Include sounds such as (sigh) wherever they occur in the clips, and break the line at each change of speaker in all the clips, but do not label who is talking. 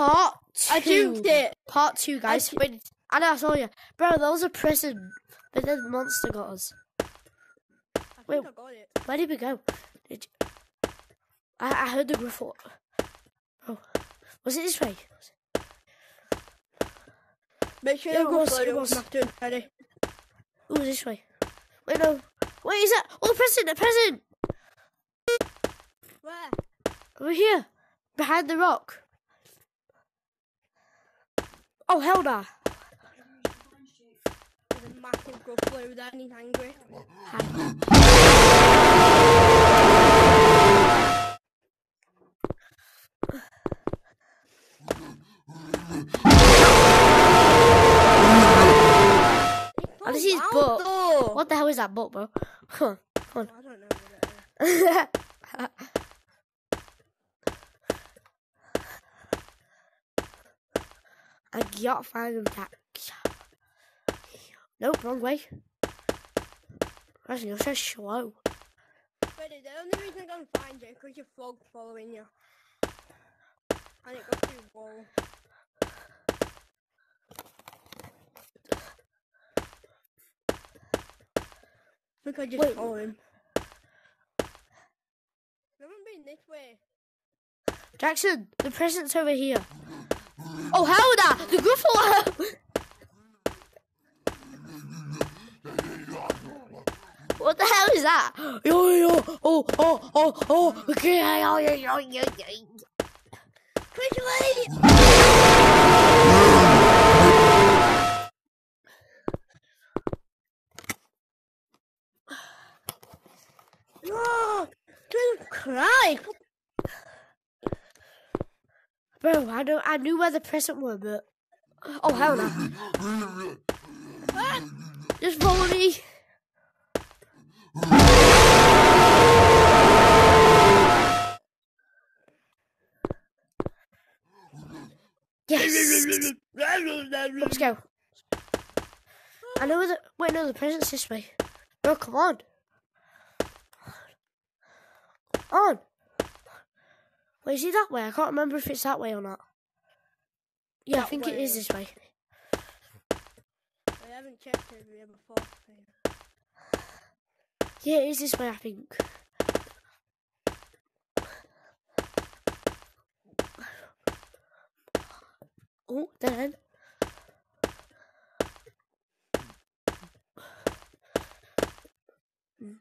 Part two.
I juked it.
Part two, guys.
ju-
Wait, I know I saw you, bro. That was a prison, but then the monster got us. Wait.
I got.
Where did we go? Did you... I I heard the griffle. Oh, was it this way?
Make sure
Yeah,
you go
was, it was.
have to ready.
Oh, this way. Wait, no. Wait, is that? Oh, the the present.
Where?
Over here, behind the rock. Oh, hell no.
There's a massive gruffalo there and he's angry.
Oh, this is
Wow,
book.
though.
What the hell is that book, bro? (laughs) Come on,
I don't know (laughs) what it is.
come on. I got find him that. Nope, wrong way. Resin, you're so slow.
But the only reason I can't find you is because your frog following you. And it got through the wall. I think I just
Wait.
follow him. We haven't been this way.
Jackson, the present's over here. Oh, no! The Gruffalo! what the hell is that? Yo, yo, oh, oh, oh, oh, okay, yo, yo, yo, yo, yo.
Quickly! No! Don't cry!
Bro, I know, I knew where the present were, but oh hell no! (gasps) Just follow me. Yes. Let's go. I know the wait no the present's this way. Bro, come on. On. Wait, is it that way? I can't remember if it's that way or not. Yeah, I
That
think it is this way.
I haven't checked here before.
Yeah, it is this way, I think. Oh, then.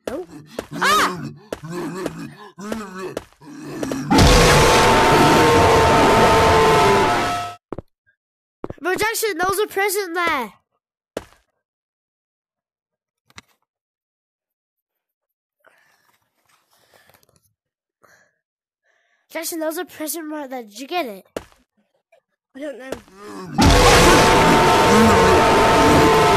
No. Ah! Bro Jackson, there was a present there. Jackson, there was a present right there. Did you get it?
I don't know. (laughs)